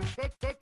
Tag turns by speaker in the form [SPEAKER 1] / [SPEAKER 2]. [SPEAKER 1] Bye.